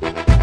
Bye.